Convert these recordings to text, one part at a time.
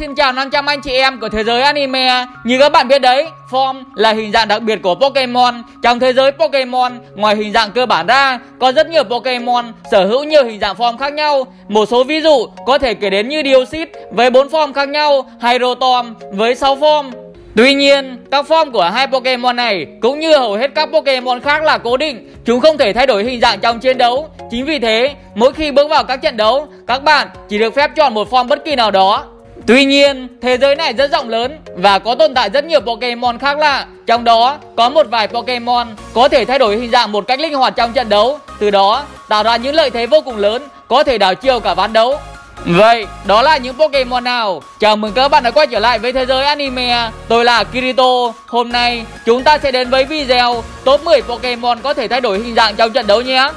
Xin chào 500 anh chị em của thế giới anime. Như các bạn biết đấy, form là hình dạng đặc biệt của Pokemon. Trong thế giới Pokemon, ngoài hình dạng cơ bản ra Có rất nhiều Pokemon sở hữu nhiều hình dạng form khác nhau. Một số ví dụ có thể kể đến như Dioxit với 4 form khác nhau Hay Rotom với 6 form. Tuy nhiên, các form của hai Pokemon này cũng như hầu hết các Pokemon khác là cố định, chúng không thể thay đổi hình dạng trong chiến đấu. Chính vì thế, mỗi khi bước vào các trận đấu, các bạn chỉ được phép chọn một form bất kỳ nào đó. Tuy nhiên, thế giới này rất rộng lớn và có tồn tại rất nhiều Pokemon khác lạ. Trong đó, có một vài Pokemon có thể thay đổi hình dạng một cách linh hoạt trong trận đấu, từ đó tạo ra những lợi thế vô cùng lớn, có thể đảo chiều cả ván đấu. Vậy, đó là những Pokemon nào? Chào mừng các bạn đã quay trở lại với thế giới anime Tôi là Kirito Hôm nay, chúng ta sẽ đến với video Top 10 Pokemon có thể thay đổi hình dạng trong trận đấu nhé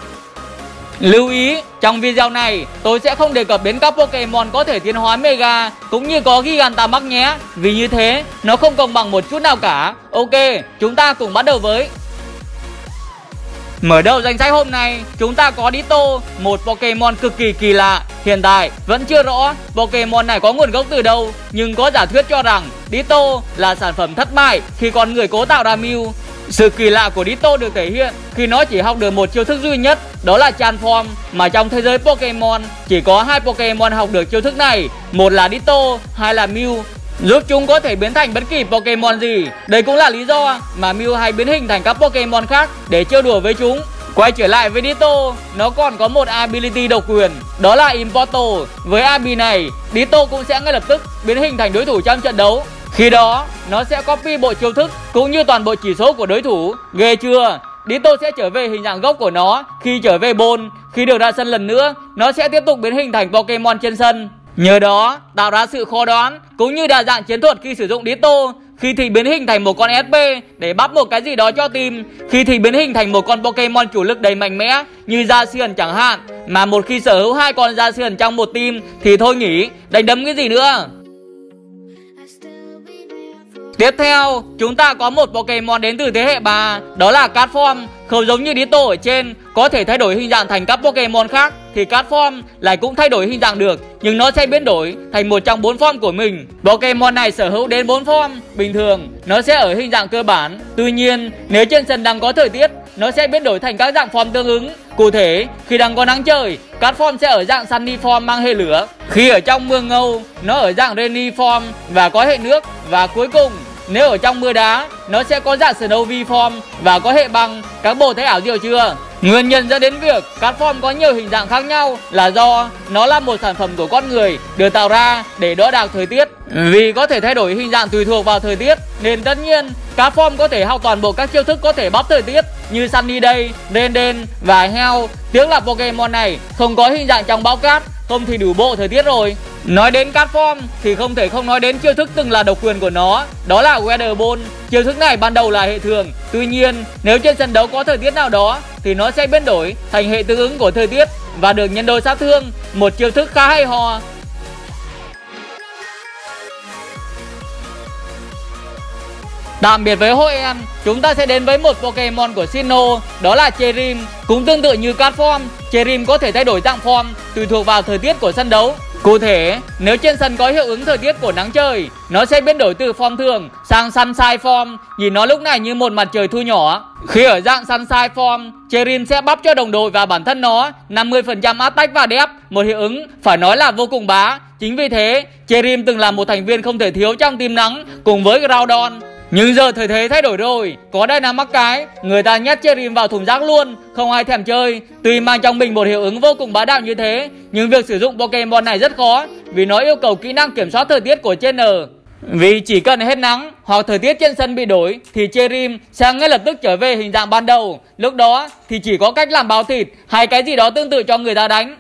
Lưu ý, trong video này tôi sẽ không đề cập đến các Pokemon có thể tiến hóa Mega cũng như có Gigantamax nhé Vì như thế, nó không công bằng một chút nào cả Ok, chúng ta cùng bắt đầu với Mở đầu danh sách hôm nay, chúng ta có Ditto, một Pokemon cực kỳ kỳ lạ. Hiện tại vẫn chưa rõ Pokemon này có nguồn gốc từ đâu, nhưng có giả thuyết cho rằng Ditto là sản phẩm thất bại khi con người cố tạo ra Mew. Sự kỳ lạ của Ditto được thể hiện khi nó chỉ học được một chiêu thức duy nhất, đó là Transform, mà trong thế giới Pokemon chỉ có hai Pokemon học được chiêu thức này, một là Ditto, hai là Mew giúp chúng có thể biến thành bất kỳ Pokemon gì. Đây cũng là lý do mà Mew hay biến hình thành các Pokemon khác để trêu đùa với chúng. Quay trở lại với Ditto, nó còn có một ability độc quyền, đó là Importo. Với ability này, Ditto cũng sẽ ngay lập tức biến hình thành đối thủ trong trận đấu. Khi đó, nó sẽ copy bộ chiêu thức cũng như toàn bộ chỉ số của đối thủ. Ghê chưa? Ditto sẽ trở về hình dạng gốc của nó khi trở về bồn. Khi được ra sân lần nữa, nó sẽ tiếp tục biến hình thành Pokemon trên sân. Nhờ đó tạo ra sự khó đoán cũng như đa dạng chiến thuật khi sử dụng Ditto khi thì biến hình thành một con SP để bắp một cái gì đó cho team Khi thì biến hình thành một con Pokemon chủ lực đầy mạnh mẽ như Zacian chẳng hạn Mà một khi sở hữu hai con Zacian trong một team thì thôi nghỉ, đánh đấm cái gì nữa Tiếp theo, chúng ta có một Pokemon đến từ thế hệ 3, đó là Catform, không giống như Ditto ở trên, có thể thay đổi hình dạng thành các Pokemon khác thì Catform lại cũng thay đổi hình dạng được, nhưng nó sẽ biến đổi thành một trong bốn form của mình. Pokemon này sở hữu đến 4 form, bình thường nó sẽ ở hình dạng cơ bản. Tuy nhiên, nếu trên sân đang có thời tiết, nó sẽ biến đổi thành các dạng form tương ứng. Cụ thể, khi đang có nắng trời, Catform sẽ ở dạng Sunny form mang hệ lửa. Khi ở trong mưa ngâu, nó ở dạng Rainy form và có hệ nước. Và cuối cùng, nếu ở trong mưa đá, nó sẽ có dạng Snowy form và có hệ băng. Các bộ thấy ảo diệu chưa? Nguyên nhân dẫn đến việc cát form có nhiều hình dạng khác nhau là do nó là một sản phẩm của con người được tạo ra để đỡ đạc thời tiết. Vì có thể thay đổi hình dạng tùy thuộc vào thời tiết nên tất nhiên cát form có thể học toàn bộ các chiêu thức có thể bắp thời tiết như Sunny Day, Renden và Hell. Tiếng là Pokemon này không có hình dạng trong bão cát, không thì đủ bộ thời tiết rồi. Nói đến cát form thì không thể không nói đến chiêu thức từng là độc quyền của nó. Đó là Weather Ball Chiêu thức này ban đầu là hệ thường. Tuy nhiên nếu trên sân đấu có thời tiết nào đó Thì nó sẽ biến đổi thành hệ tương ứng của thời tiết Và được nhân đôi sát thương. Một chiêu thức khá hay ho. Tạm biệt với hội em, chúng ta sẽ đến với một Pokemon của Sinnoh, đó là Cherim. Cũng tương tự như Catform, Cherim có thể thay đổi dạng form tùy thuộc vào thời tiết của sân đấu. Cụ thể, nếu trên sân có hiệu ứng thời tiết của nắng trời, nó sẽ biến đổi từ form thường sang sunshine form, nhìn nó lúc này như một mặt trời thu nhỏ. Khi ở dạng sunshine form, Cherin sẽ bắp cho đồng đội và bản thân nó 50% attack và depth, một hiệu ứng phải nói là vô cùng bá. Chính vì thế, Cherim từng là một thành viên không thể thiếu trong team nắng cùng với Groudon. Nhưng giờ thời thế thay đổi rồi Có đây là mắc cái, Người ta nhét Cherim vào thùng rác luôn, Không ai thèm chơi Tuy mang trong mình một hiệu ứng vô cùng bá đạo như thế, Nhưng việc sử dụng Pokemon này rất khó, Vì nó yêu cầu kỹ năng kiểm soát thời tiết của trên N vì chỉ cần hết nắng hoặc thời tiết trên sân bị đổi thì Cherim sẽ ngay lập tức trở về hình dạng ban đầu. Lúc đó thì chỉ có cách làm báo thịt, hay cái gì đó tương tự cho người ta đánh.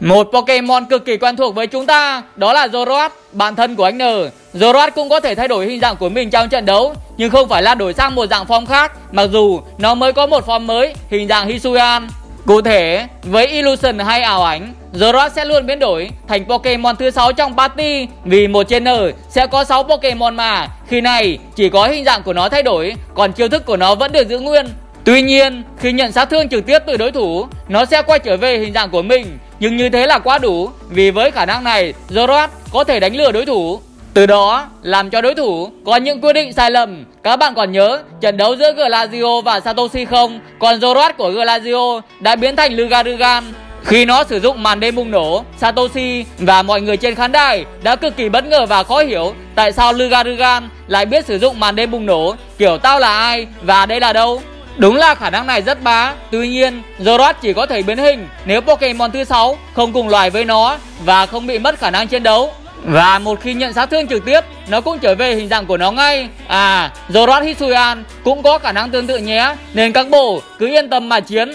Một Pokemon cực kỳ quen thuộc với chúng ta đó là Zoroark, bạn thân của anh N. Zoroark cũng có thể thay đổi hình dạng của mình trong trận đấu nhưng không phải là đổi sang một dạng form khác mặc dù nó mới có một form mới hình dạng Hisuian. Cụ thể, với Illusion hay ảo ảnh, Zoroark sẽ luôn biến đổi thành Pokemon thứ 6 trong party vì một trên N sẽ có 6 Pokemon mà khi này chỉ có hình dạng của nó thay đổi còn chiêu thức của nó vẫn được giữ nguyên. Tuy nhiên, khi nhận sát thương trực tiếp từ đối thủ, nó sẽ quay trở về hình dạng của mình nhưng như thế là quá đủ vì với khả năng này Gerard có thể đánh lừa đối thủ từ đó làm cho đối thủ có những quyết định sai lầm. Các bạn còn nhớ trận đấu giữa Glazio và Satoshi không? Còn Zoroat của Glazio đã biến thành Lugarugan khi nó sử dụng màn đêm bùng nổ, Satoshi và mọi người trên khán đài đã cực kỳ bất ngờ và khó hiểu tại sao Lugarugan lại biết sử dụng màn đêm bùng nổ kiểu tao là ai và đây là đâu. Đúng là khả năng này rất bá. Tuy nhiên Zoroark chỉ có thể biến hình. Nếu Pokemon thứ 6 không cùng loài với nó Và không bị mất khả năng chiến đấu, và một khi nhận sát thương trực tiếp, Nó cũng trở về hình dạng của nó ngay. À Zoroark Hisuian cũng có khả năng tương tự nhé. Nên các bổ cứ yên tâm mà chiến.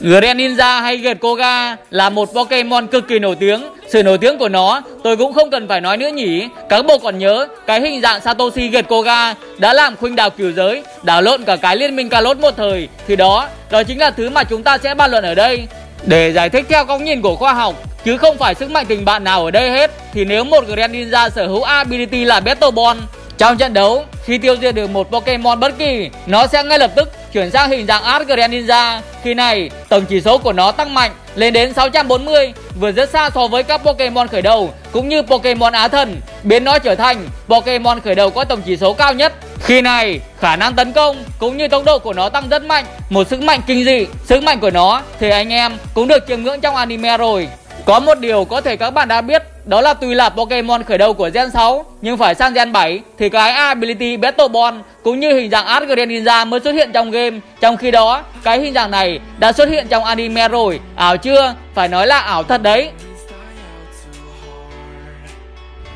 Greninja hay Gekoga là một Pokemon cực kỳ nổi tiếng. Sự nổi tiếng của nó tôi cũng không cần phải nói nữa nhỉ. Các bộ còn nhớ cái hình dạng Satoshi Gekoga đã làm khuynh đảo cửu giới Đảo lộn cả cái liên minh Kalos một thời. Thì đó, đó chính là thứ mà chúng ta sẽ bàn luận ở đây. Để giải thích theo góc nhìn của khoa học Chứ không phải sức mạnh tình bạn nào ở đây hết Thì nếu một Greninja sở hữu ability là Battle Bond trong trận đấu, khi tiêu diệt được một Pokemon bất kỳ, nó sẽ ngay lập tức chuyển sang hình dạng Art Ninja. Khi này, tổng chỉ số của nó tăng mạnh lên đến 640, vừa rất xa so với các Pokemon khởi đầu cũng như Pokemon Á Thần, biến nó trở thành Pokemon khởi đầu có tổng chỉ số cao nhất. Khi này, khả năng tấn công cũng như tốc độ của nó tăng rất mạnh, một sức mạnh kinh dị. Sức mạnh của nó thì anh em cũng được chiêm ngưỡng trong anime rồi. Có một điều có thể các bạn đã biết đó là tuy là Pokemon khởi đầu của Gen 6 nhưng phải sang Gen 7 thì cái ability Battle Ball cũng như hình dạng Art Greninja mới xuất hiện trong game. Trong khi đó, cái hình dạng này đã xuất hiện trong anime rồi. Ảo chưa? Phải nói là ảo thật đấy.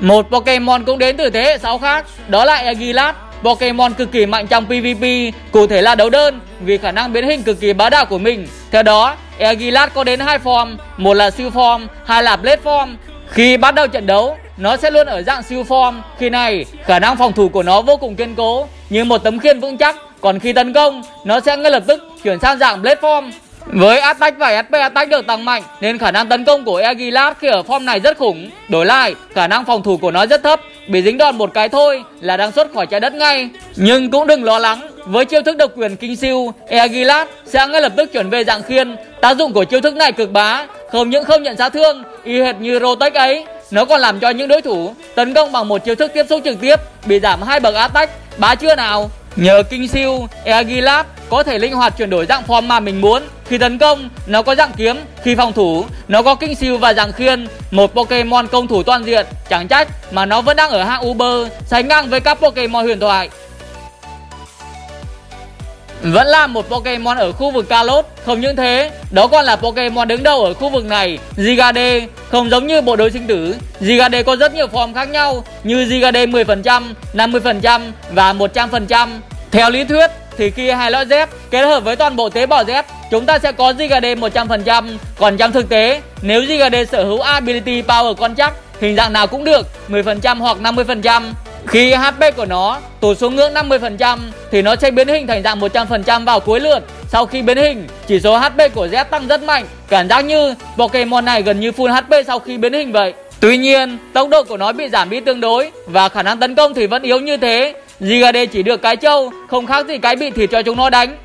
Một Pokemon cũng đến từ thế hệ 6 khác, đó là Aguilat. Pokemon cực kỳ mạnh trong PvP, cụ thể là đấu đơn vì khả năng biến hình cực kỳ bá đạo của mình. Theo đó, Aguilat có đến hai form, một là siêu form, hai là blade form. Khi bắt đầu trận đấu, nó sẽ luôn ở dạng siêu form. Khi này, khả năng phòng thủ của nó vô cùng kiên cố, như một tấm khiên vững chắc. Còn khi tấn công, nó sẽ ngay lập tức chuyển sang dạng blade form. Với attack và SP attack được tăng mạnh nên khả năng tấn công của Aguilar khi ở form này rất khủng. Đổi lại, khả năng phòng thủ của nó rất thấp, bị dính đòn một cái thôi là đang xuất khỏi trái đất ngay. Nhưng cũng đừng lo lắng, với chiêu thức độc quyền kinh siêu, Aguilar sẽ ngay lập tức chuyển về dạng khiên. Tác dụng của chiêu thức này cực bá, không những không nhận sát thương, y hệt như Rotech ấy, nó còn làm cho những đối thủ tấn công bằng một chiêu thức tiếp xúc trực tiếp bị giảm hai bậc attack. Bá chưa nào? Nhờ kinh siêu, Aguilar có thể linh hoạt chuyển đổi dạng form mà mình muốn. Khi tấn công, nó có dạng kiếm, khi phòng thủ, nó có kinh siêu và dạng khiên. Một Pokemon công thủ toàn diện, chẳng trách mà nó vẫn đang ở hạng Uber, sánh ngang với các Pokemon huyền thoại. Vẫn là một Pokemon ở khu vực Kalos Không những thế, đó còn là Pokemon đứng đầu ở khu vực này Zigade. Không giống như bộ đôi sinh tử Zigade có rất nhiều form khác nhau Như Zigade 10%, 50% và 100% Theo lý thuyết thì khi hai lõi dép kết hợp với toàn bộ tế bào dép chúng ta sẽ có Zigade 100% còn trong thực tế nếu Zigade sở hữu ability power con chắc hình dạng nào cũng được 10% hoặc 50% khi HP của nó tụt xuống ngưỡng 50% thì nó sẽ biến hình thành dạng 100% vào cuối lượt. Sau khi biến hình, chỉ số HP của Z tăng rất mạnh, cảm giác như Pokemon này gần như full HP sau khi biến hình vậy. Tuy nhiên, tốc độ của nó bị giảm đi tương đối và khả năng tấn công thì vẫn yếu như thế. Gigade chỉ được cái trâu, không khác gì cái bị thịt cho chúng nó đánh.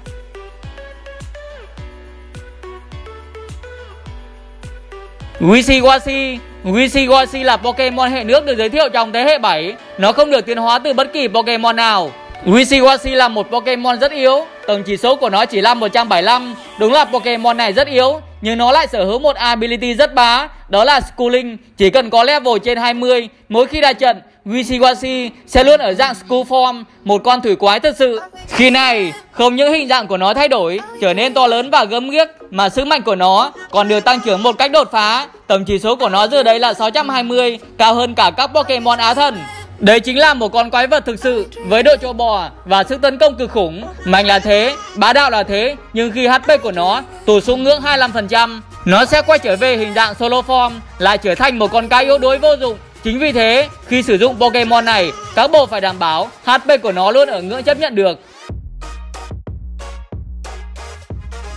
Wishiwashi Wishiwashi là Pokemon hệ nước được giới thiệu trong thế hệ 7 Nó không được tiến hóa từ bất kỳ Pokemon nào. Wishiwashi là một Pokemon rất yếu. Tổng chỉ số của nó chỉ là 175 Đúng là Pokemon này rất yếu, Nhưng nó lại sở hữu một ability rất bá. Đó là Schooling, Chỉ cần có level trên 20 Mỗi khi ra trận Wishiwashi sẽ luôn ở dạng School Form Một con thủy quái thật sự Khi này không những hình dạng của nó thay đổi Trở nên to lớn và gớm ghiếc Mà sức mạnh của nó còn được tăng trưởng một cách đột phá Tổng chỉ số của nó giờ đây là 620 Cao hơn cả các Pokemon Á Thần đây chính là một con quái vật thực sự với độ trộn bò và sức tấn công cực khủng. Mạnh là thế, bá đạo là thế, nhưng khi HP của nó tụt xuống ngưỡng 25%, nó sẽ quay trở về hình dạng solo form, lại trở thành một con cái yếu đuối vô dụng. Chính vì thế, khi sử dụng Pokemon này, các bộ phải đảm bảo HP của nó luôn ở ngưỡng chấp nhận được.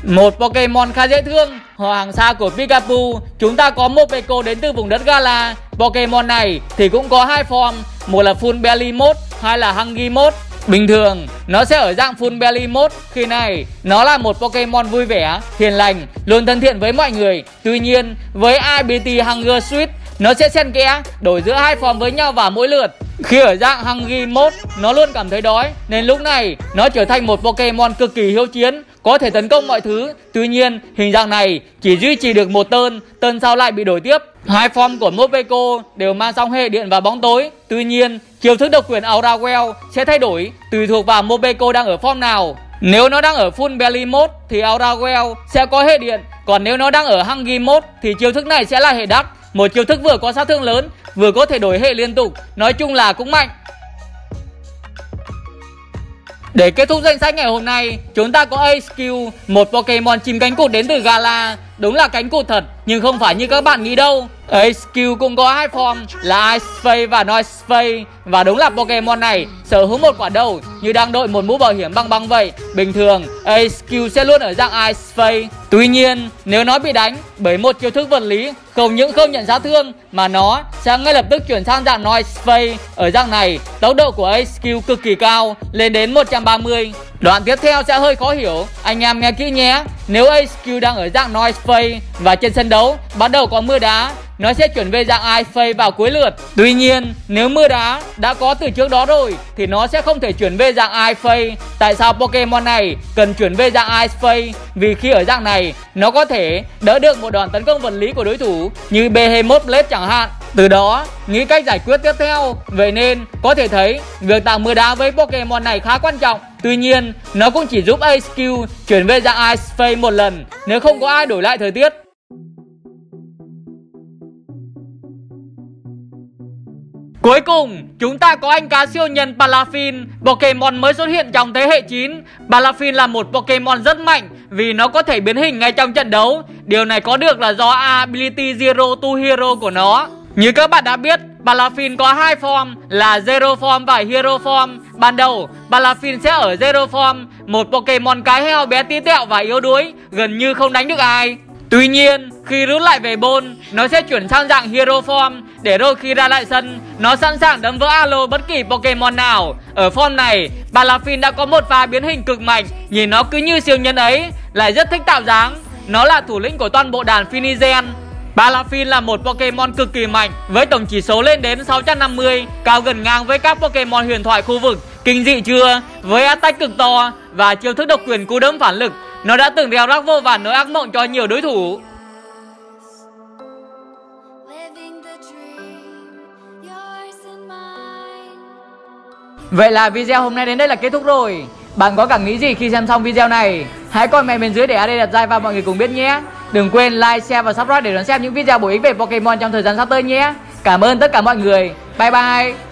Một Pokemon khá dễ thương, họ hàng xa của Pikachu, chúng ta có một Peko đến từ vùng đất Gala. Pokemon này thì cũng có hai form, một là Full Belly Mode, hai là Hungry Mode. Bình thường nó sẽ ở dạng full belly mode Khi này nó là một Pokemon vui vẻ, hiền lành, luôn thân thiện với mọi người Tuy nhiên với IBT Hunger Switch nó sẽ xen kẽ, đổi giữa hai form với nhau vào mỗi lượt. Khi ở dạng Hungry mode, nó luôn cảm thấy đói. Nên lúc này, nó trở thành một Pokemon cực kỳ hiếu chiến, có thể tấn công mọi thứ. Tuy nhiên, hình dạng này chỉ duy trì được một tơn tơn sau lại bị đổi tiếp. Hai form của Mopeco đều mang song hệ điện và bóng tối. Tuy nhiên, chiêu thức độc quyền Aura Well sẽ thay đổi tùy thuộc vào Mopeco đang ở form nào. Nếu nó đang ở full belly mode thì Aura Well sẽ có hệ điện, còn nếu nó đang ở Hungry mode thì chiêu thức này sẽ là hệ đắc một chiêu thức vừa có sát thương lớn Vừa có thể đổi hệ liên tục Nói chung là cũng mạnh để kết thúc danh sách ngày hôm nay, chúng ta có AQ, một Pokemon chim cánh cụt đến từ Gala. Đúng là cánh cụt thật, nhưng không phải như các bạn nghĩ đâu. AQ cũng có hai form là Ice Face và Noise Face Và đúng là Pokemon này sở hữu một quả đầu như đang đội một mũ bảo hiểm băng băng vậy. Bình thường, AQ sẽ luôn ở dạng Ice Face Tuy nhiên, nếu nó bị đánh bởi một chiêu thức vật lý, không những không nhận sát thương mà nó sẽ ngay lập tức chuyển sang dạng Noise Face Ở dạng này, tốc độ của AQ cực kỳ cao, lên đến 130. Đoạn tiếp theo sẽ hơi khó hiểu, anh em nghe kỹ nhé. Nếu AQ đang ở dạng Noise Phase và trên sân đấu bắt đầu có mưa đá nó sẽ chuyển về dạng ice phase vào cuối lượt. Tuy nhiên, nếu mưa đá đã có từ trước đó rồi thì nó sẽ không thể chuyển về dạng ice phase. Tại sao Pokemon này cần chuyển về dạng ice phase? Vì khi ở dạng này, nó có thể đỡ được một đòn tấn công vật lý của đối thủ như Behemoth Blade chẳng hạn. Từ đó, nghĩ cách giải quyết tiếp theo. Vậy nên, có thể thấy việc tạo mưa đá với Pokemon này khá quan trọng. Tuy nhiên, nó cũng chỉ giúp AQ chuyển về dạng Ice Phase một lần nếu không có ai đổi lại thời tiết. Cuối cùng, chúng ta có anh cá siêu nhân Palafin, Pokemon mới xuất hiện trong thế hệ 9. Palafin là một Pokemon rất mạnh vì nó có thể biến hình ngay trong trận đấu. Điều này có được là do Ability Zero to Hero của nó. Như các bạn đã biết, Balafin có hai form là Zero Form và Hero Form. Ban đầu, Balafin sẽ ở Zero Form, một Pokemon cái heo bé tí tẹo và yếu đuối, gần như không đánh được ai. Tuy nhiên, khi rút lại về bôn, nó sẽ chuyển sang dạng Hero Form để đôi khi ra lại sân, nó sẵn sàng đấm vỡ alo bất kỳ Pokemon nào. Ở form này, Balafin đã có một pha biến hình cực mạnh, nhìn nó cứ như siêu nhân ấy, lại rất thích tạo dáng. Nó là thủ lĩnh của toàn bộ đàn Finizen. Balafin là một Pokemon cực kỳ mạnh với tổng chỉ số lên đến 650, cao gần ngang với các Pokemon huyền thoại khu vực. Kinh dị chưa? Với attack cực to và chiêu thức độc quyền cú đấm phản lực, nó đã từng đeo rắc vô vàn nỗi ác mộng cho nhiều đối thủ. Vậy là video hôm nay đến đây là kết thúc rồi Bạn có cảm nghĩ gì khi xem xong video này Hãy comment bên dưới để AD đặt like và mọi người cùng biết nhé Đừng quên like, share và subscribe để đón xem những video bổ ích về Pokemon trong thời gian sắp tới nhé. Cảm ơn tất cả mọi người. Bye bye.